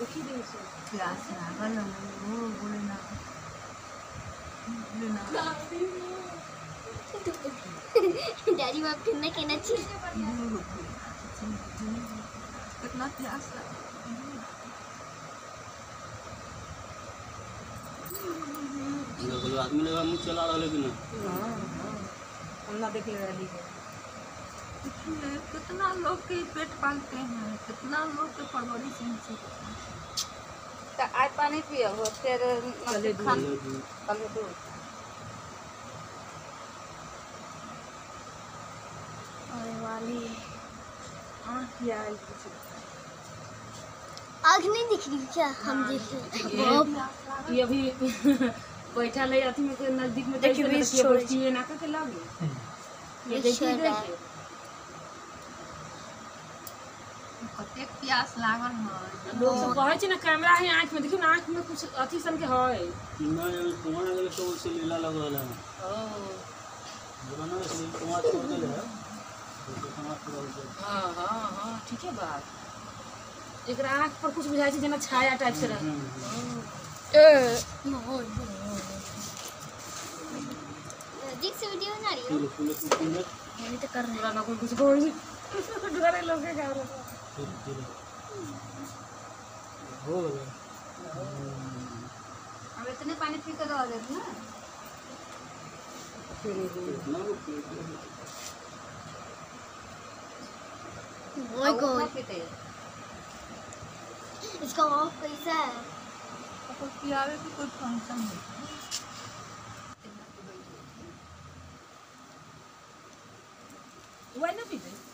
देखी दे से प्यास लागल हो बोले ना बोले ना डैडी बाप कितना कहना चाहिए हो। कितना प्यास आदमी लोग मुँह चला रहा लेकिन हाँ हाँ ना देख ले रही है देखिए कितना लोग के पेट पालते हैं कितना लोग के परवरिश इनसे है। तो आज पानी पियो हो फिर। खान कल दूध अरे वाली आँख या कुछ आग नहीं दिख रही क्या? हम देख रहे हैं। ये अभी बैठा ले अथी में नज़दीक में देखिए, है नाका के लगे। ये बीच देखिए छोड़ रहा है। देखिए कतेक प्यास लागल है। लोग सब कहे छै ना कैमरा है आँख में देखियो ना आँख में कुछ अथी सन के है। ना कुआँ गले तो उससे लीला लग रहा है ओ। बुराना से कुआँ छोड़ दे है तो हाँ हाँ हाँ ठीक है बात। एकरा आँख पर कुछ बुझाई छै जेना छाया टाइप से रहे। नज़दीक से वीडियो बना रही हो? तो कर पूरा ना कोई कुछ बोल डरे लोग के क्या रहा हो हो अब इतने पानी पी कर आ जाते ना। माय oh गॉड इसका ऑफ़ कैसा है। तो पियावे भी कोई फ़ंक्शन है Bueno, pide.